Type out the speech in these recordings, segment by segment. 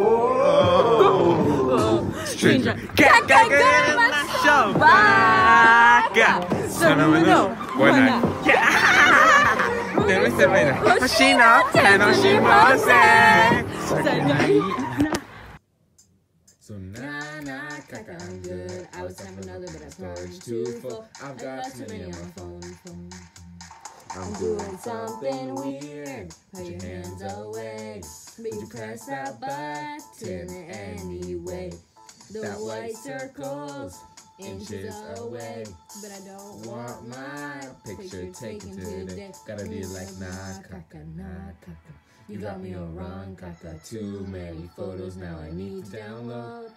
Oh, stranger. Get, get, get in my show. Baga. Sana wala. Wala. Demi Semena. Hoshina. Tenoshimose. Saganai. So na na kaka, I'm good. I was having another, but I storage too full. I've got too many on my phone. phone. I'm doing something weird. Put your hands away. But you press that button anyway. The white circles inches away. But I don't want my picture taken today. Gotta be like nah caca, nah caca. You got me all wrong, caca. Too many photos now I need to download.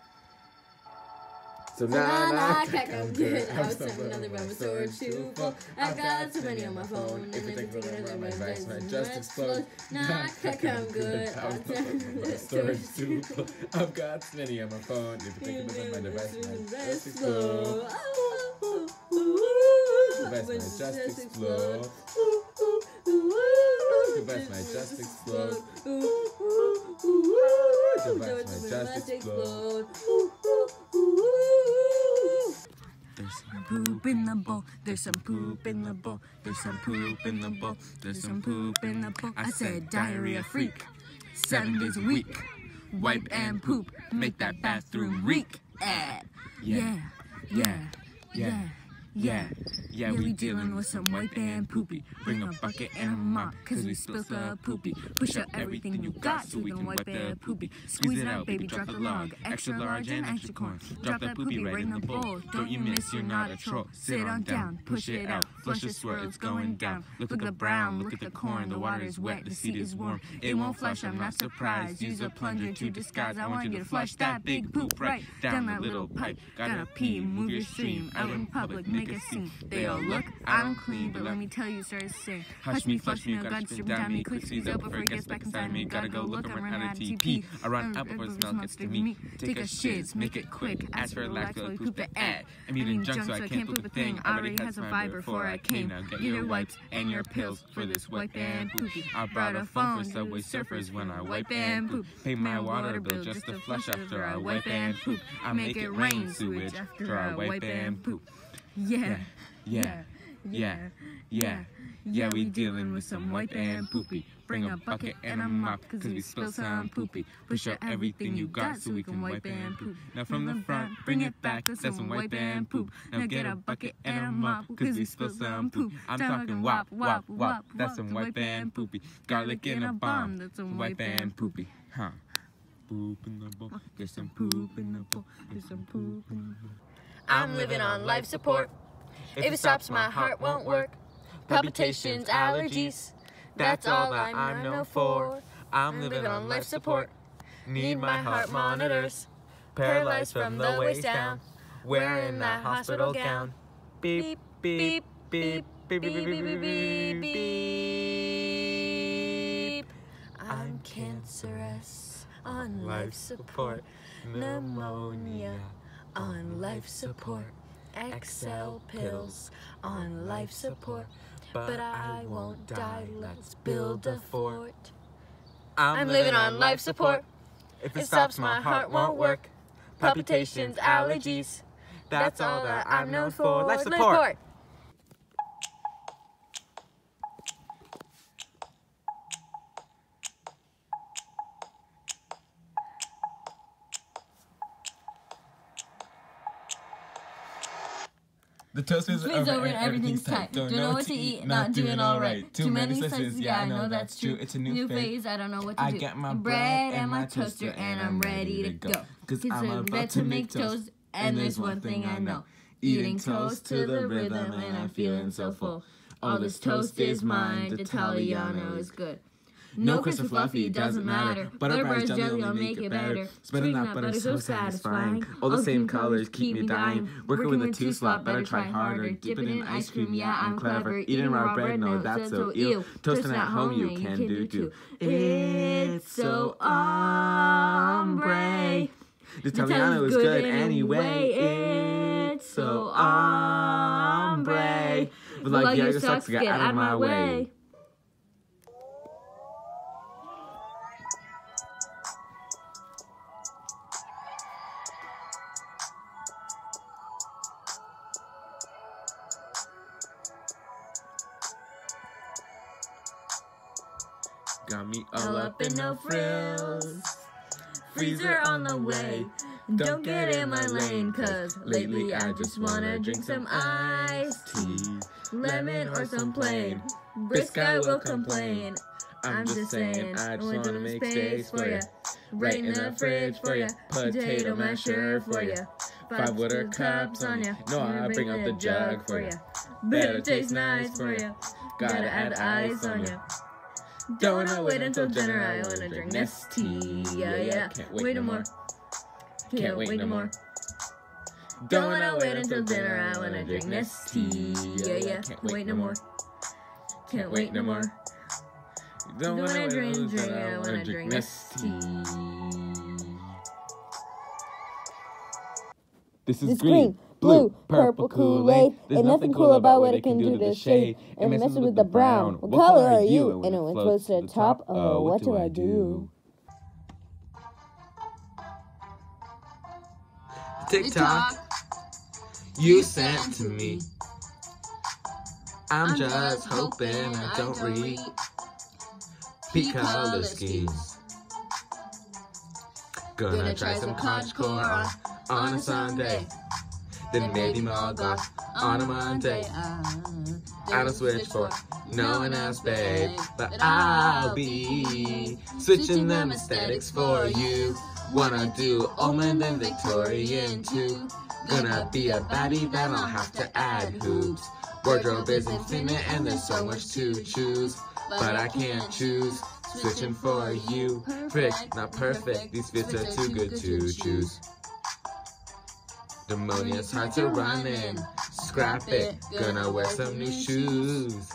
So Nah, nah, nah, caca, I'm good. I was having another but my too full. I've got too many on my phone. And If you then think about my advice might just explode. Nah, caca, I'm good. I was having My storage too full. I've got too many on my phone. If you think about my device, might just explode. Device might just explode. Device might just explode. Device might just explode. There's some poop in the bowl. There's some poop in the bowl. There's some poop in the bowl. There's some poop in the bowl. I said diarrhea freak. Seven days a week. Wipe and poop. Make that bathroom reek. Eh. Yeah. Yeah. Yeah. Yeah. Yeah, we dealing with some wipe and poopy. Bring a bucket and a mop, cause we spilled the poopy. Push out everything you got so we can wipe the poopy. Squeeze it out, baby, drop the log. Extra large and extra corn. Drop that poopy right in the bowl. Don't you miss, you're not a troll. Sit on down, push it out. Flush the swirl, it's going down. Look at the brown, look at the corn. The water is wet, the seat is warm. It won't flush, I'm not surprised. Use a plunger to disguise. I want you to flush that big poop right down that little pipe. Gotta pee, move your stream. Out in public, make a scene. They all look, I don't clean, but let me tell you, started saying, Hush me, flush me, gotta strip down me, quick squeeze up before it gets back inside me. Gotta go look, I'm running out of TP. I run up before the smell gets to me. Take a shit, make it quick. Ask for a lax, while I poop the ad. I'm eating junk, so I can't poop a thing. I already had some fiber before I came. Now get your wipes and your pills for this wipe and poop. I brought a phone for subway surfers when I wipe and poop. Pay my water bill just to flush after I wipe and poop. I make it rain sewage after I wipe and poop. Yeah, yeah, yeah, yeah, yeah, we dealing with some white and poopy. Bring a bucket and a mop, cause we spilled some poopy. Push out everything you got so we can wipe and poop. Now from the front, bring it back, that's some white and poop. Now get a bucket and a mop, cause we spilled some poop. I'm talking wop, wop, wop, that's some white and poopy. Garlic in a bomb, that's some wipe and poopy. Huh. Poop in the bowl, there's some poop in the bowl, there's some poop in the bowl. I'm living on life support. If it stops, my heart won't work. Palpitations, allergies. That's all that I'm known for. I'm living on life support. Need my heart monitors. Paralyzed from the waist down. Wearing that hospital gown. Beep, beep, beep, beep, beep, beep, beep, beep, beep, beep. I'm cancerous on life support. Pneumonia on life support. XL pills on life support. But I won't die, let's build a fort. I'm living on life support. If it stops, my heart won't work. Palpitations, allergies. That's all that I'm known for. Life support. The toast is Sweet's over and everything's tight. Don't know what to eat, not doing alright. Too many slices, yeah, I know that's true. It's a new phase. I don't know what to I do. get my bread and my toaster, and I'm ready to go. Cause I'm about to make toast, and there's one thing I know. Eating toast to the rhythm, and I'm feeling so full. All this toast is mine, Italiano is good. No crisp or fluffy, doesn't matter. Butter, bars, jelly, I'll make it better. Spreading that butter so satisfying. All the oh, same colors keep me dying. Working with a two slot, better try harder. Dip it in ice cream, yeah, I'm clever. Eating raw bread, no, that's so ill. Toasting at home, you can do too. It's so ombre. The Italiano is good anyway. It's so ombre. But like, yeah, your sucks, get out of my way. Got me all up in no frills. Freezer on the way. Don't get in my lane, cause lately I just wanna drink some iced tea. Lemon or some plain. Brisk I will complain. I'm just saying, I just wanna make space for ya. Right in the fridge for ya. Potato masher for ya. Five water cups on ya. No, I bring out the jug for ya. Better taste nice for ya. Gotta add ice on ya. Don't wanna wait until dinner. I wanna drink this tea. Yeah, yeah. Can't wait no more. Can't wait no more. Don't wanna wait until dinner. I wanna drink this tea. Yeah, yeah. Can't wait no more. Can't wait no more. Don't wanna drink, drink. I wanna drink this tea. This is green, green, blue, purple Kool-Aid. Ain't nothing cool about what it can do to the shade. And messes with the brown. What color are you? And when it floats to the top, oh, what do I do? TikTok, you sent to me. I'm just hoping I don't read peak color schemes. Gonna try some conchcore on, on a Sunday. Then maybe off on a Monday. I don't switch for no one else, babe. But I'll be switching them aesthetics for you. Wanna do almond and Victorian too. Gonna be a baddie, then I'll have to add hoops. Wardrobe is infinite and there's so much to choose. But I can't choose. Switching for you. Perfect, not perfect. These fits are too good to choose. Demonia's hearts are running. Scrap it. Gonna wear some new shoes.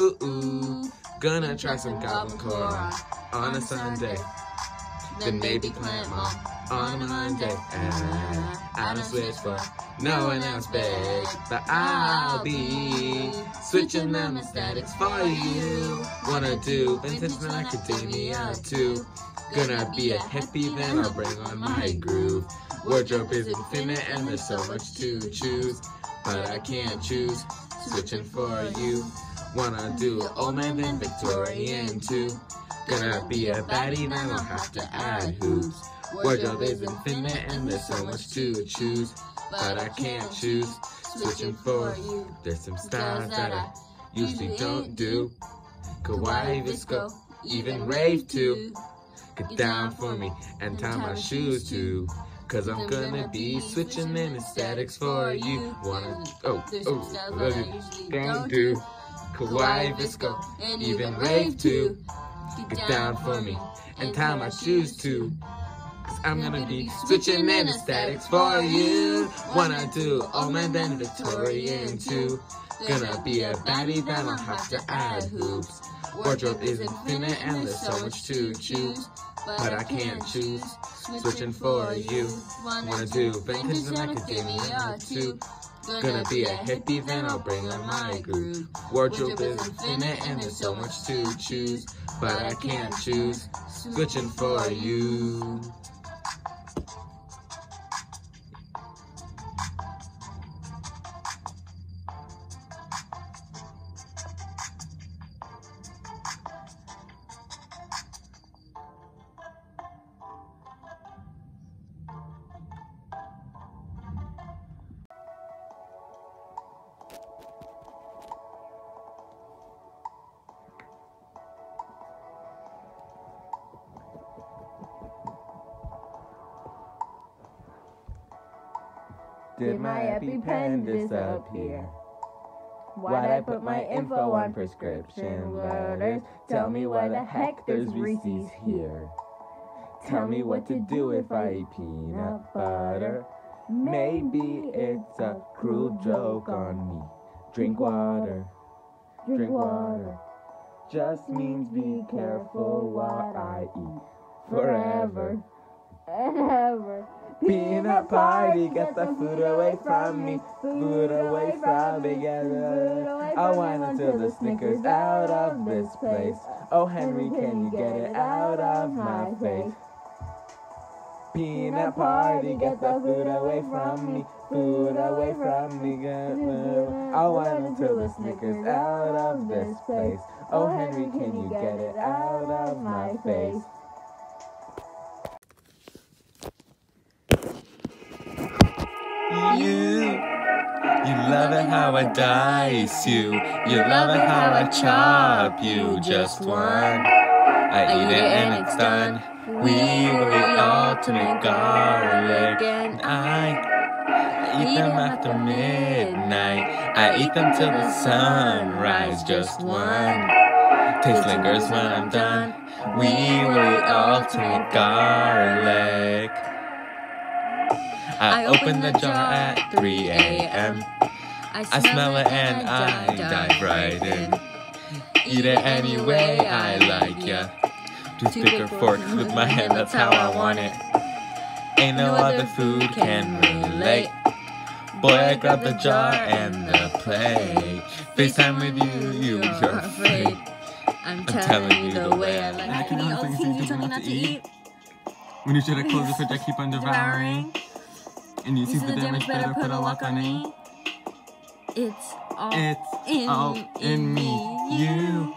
Ooh ooh. Gonna try some goblin core on a Sunday. Then maybe plant mom on a Monday. And I don't switch for no one else, babe. But I'll be switching them aesthetics for you. Wanna do vintage and academia too. Gonna be a hippie, then I'll bring on my groove. Wardrobe is infinite and there's so much to choose. But I can't choose. Switching for you. Wanna do old man then Victorian too. Gonna be a baddie, then I'll have to add hoops. Wardrobe is infinite and there's so much to choose. But I can't choose. Switching for you. There's some styles that I usually don't do. Kawaii Visco, even rave too. Get down for me and tie my shoes too. Cause I'm gonna be switching in aesthetics for you. Wanna, oh, oh, let it don't do. Kawaii Visco, even rave too. Get down for me and tie my shoes too. I'm gonna be switching in aesthetics for you. Wanna do old man then Victorian too. Gonna be a baddie, then I'll have to add hoops. Wardrobe is infinite and there's so much to choose. But I can't choose. Switching for you. Wanna do vintage and academia too. Gonna be a hippie, then I'll bring on my groove. Wardrobe is infinite and there's so much to choose. But I can't choose. Switching for you. Did my EpiPen disappear? Why'd I put my info on prescription letters? Tell me why the heck there's Reese's here. Tell me what to do if I eat peanut butter. Maybe it's a cruel joke on me. Drink water, drink water. Just means be careful what I eat. Forever and ever. Peanut party, get the food away from me. Food away from me, get it. I want until the Snickers out of this place. Oh, Henry, can you get it out of my face? Peanut party, get the food away from me. Food away from me. Get the, I want until the Snickers out of this place. Oh, Henry, can you get it out of my face? You, you love it how I dice you. You love it how I chop you. Just one. I eat it and it's done. We will eat ultimate garlic and I eat them after midnight. I eat them till the sunrise. Just one. Taste lingers when I'm done. We will eat ultimate garlic. I open the jar at 3 a.m. I smell it and I dive right in. Eat it any way I like ya. Toothpick or fork with my hand, that's how I want it. Ain't no other food can relate. Boy, I grab the jar and the plate. FaceTime with you, you, you're afraid. I'm telling you the way I like. it. I can eat all the things you told me not to eat. When you should have closed the fridge, I keep on devouring. And you see the damage, better put a lock on me. It's all It's in, all in me. You.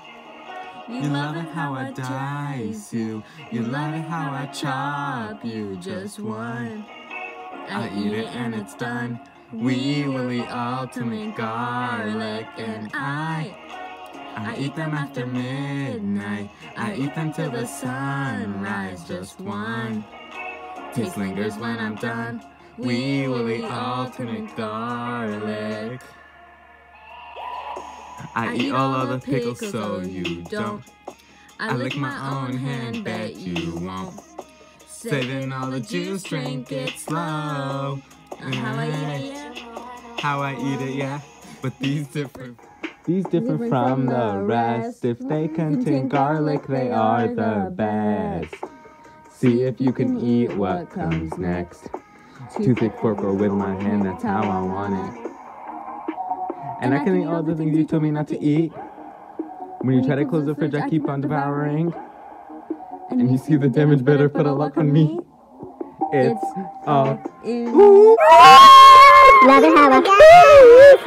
You You love it how I dice you. You love it how I chop you. Just one. I eat it and it's done. We will eat ultimate garlic and I. I eat them after midnight. I eat them till the sunrise. Just one. Taste lingers when I'm done. We will eat ultimate garlic. I eat all of the pickles so you don't. I lick my own hand, bet you won't. Saving all the juice, drink it slow. How I eat it, yeah. How I eat it, yeah. But these different. These differ from the rest. If they mm-hmm. contain garlic, they are the best. See if you can eat what comes next. Toothpick, fork, or with my hand, that's how I want it. And I can eat all the things you told me not to eat. When you try to close the fridge, I keep on devouring. And you see the damage, better put a lock on me. It's all in. Love it how I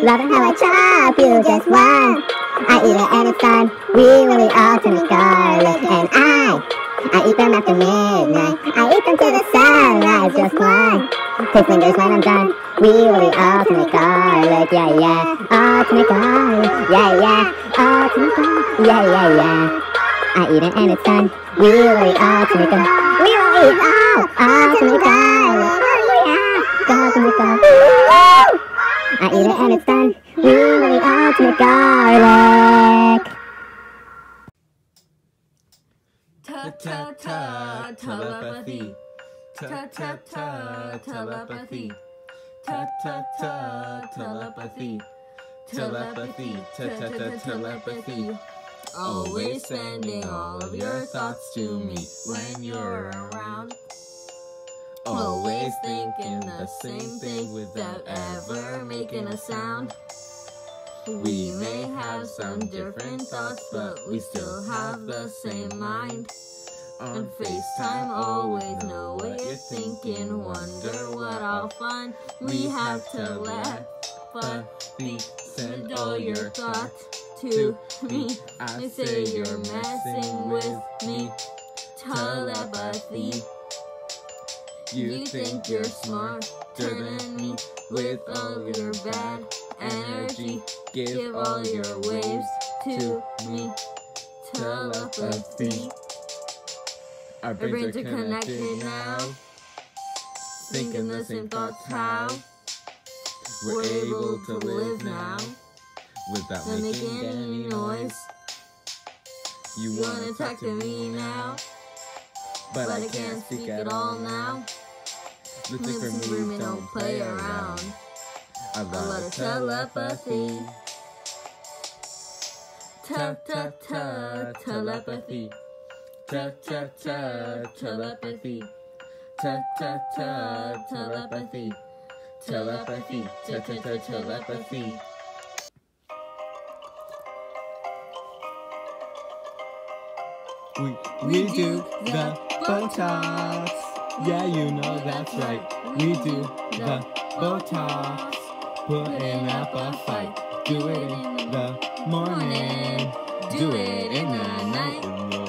love it how I chop you just one. I eat it and it's done. We will eat ultimate garlic and I I eat them after midnight. I eat them till the sunrise, just one. Taste fingers when I'm done. We will eat ultimate garlic, yeah yeah. Ultimate garlic, yeah yeah. Ultimate garlic, yeah yeah yeah. I eat it and it's done. We will eat ultimate garlic. We will eat all ultimate garlic. Yeah. Ultimate garlic. I eat it and it's done. We will eat ultimate garlic. Ta ta ta telepathy. Ta ta ta telepathy. Ta ta ta telepathy. Telepathy, ta ta ta telepathy. Always sending all of your thoughts to me when you're around. Always thinking the same thing without ever making a sound. We may have some different thoughts, but we still have the same mind. On FaceTime, always know what you're thinking. Wonder what I'll find. We have telepathy. Send all your thoughts to me. I say you're messing with me. Telepathy. You think you're smarter than me with all your bad energy. Give all your waves to me. Telepathy. Our Our brains are connected now. Thinking the same thoughts how We're able to live now without Not making any noise. You wanna talk to me now, but I can't speak at all now. Listen for me, don't play around. A A lot lot of of telepathy. Ta ta ta telepathy. Ta ta ta telepathy. Ta ta ta telepathy. Telepathy. Ta ta ta telepathy. We, we do the Botox. Yeah, you know that's right. We do the Botox. Putting up a fight. Do it in the morning. Do it in the night.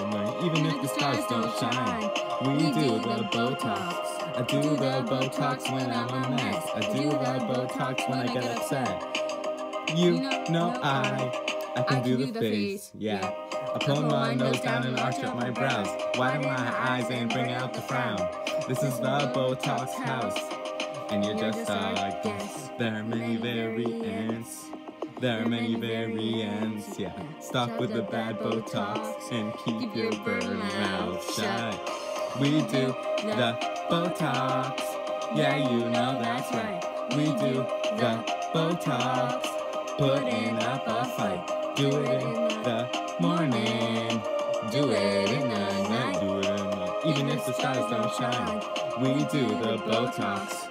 Even if the stars don't shine. We do the Botox. I do the Botox when I'm a mess. I do the Botox when I get upset. You know I, I can do the face, yeah. I pull my nose down and arch up my brows. Widen my eyes and bring out the frown. This is the Botox house, and you're just a guess. There are many variants. There are many variants, yeah. Stop with the bad Botox and keep your burn mouth shut. We do the Botox. Yeah, you know that's right. We do the Botox. Putting up a fight. Do it in the morning. Do it in the night. Do it in the Even if the stars don't shine. We do the Botox.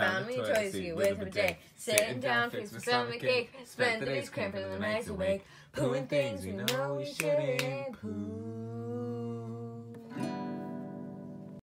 Found the toys you with every day. Sitting down, fixed with stomach ache. Spend the days cramping the nights awake. Pooing things we know we shouldn't poo.